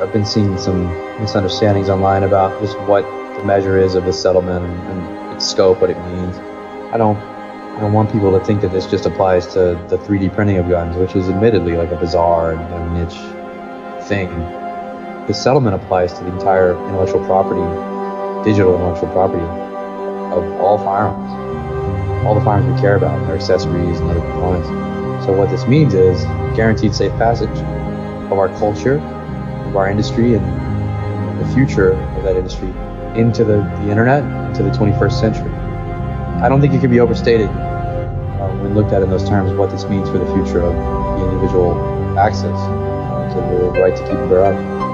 I've been seeing some misunderstandings online about just what the measure is of the settlement and, and its scope, what it means. I don't I don't want people to think that this just applies to the 3D printing of guns, which is admittedly like a bizarre and, and niche thing. The settlement applies to the entire intellectual property, digital intellectual property of all firearms, all the firearms we care about, their accessories and other components. So what this means is guaranteed safe passage of our culture, of our industry, and the future of that industry into the, the internet, into the 21st century. I don't think it can be overstated uh, when looked at in those terms what this means for the future of the individual access uh, to the right to keep and bear arms.